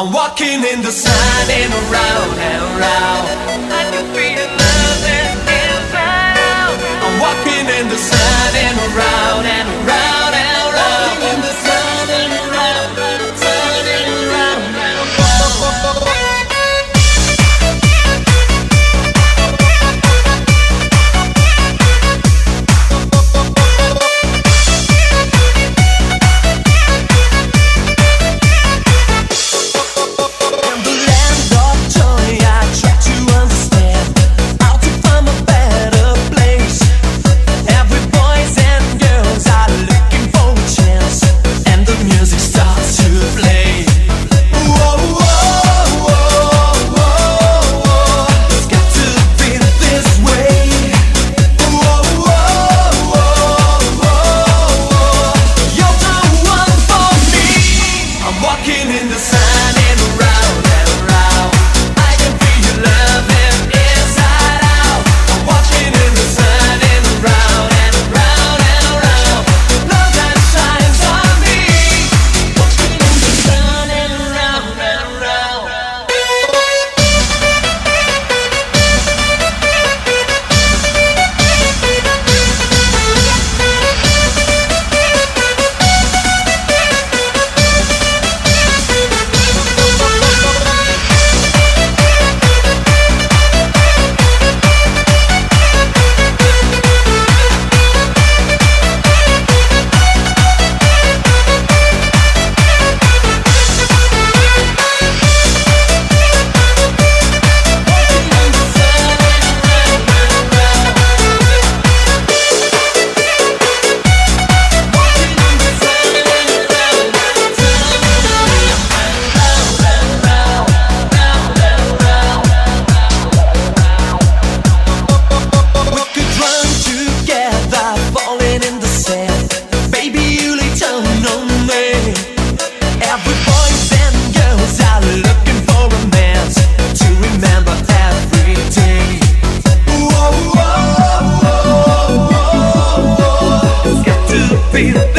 I'm walking in the sun and around and around. I can feel feel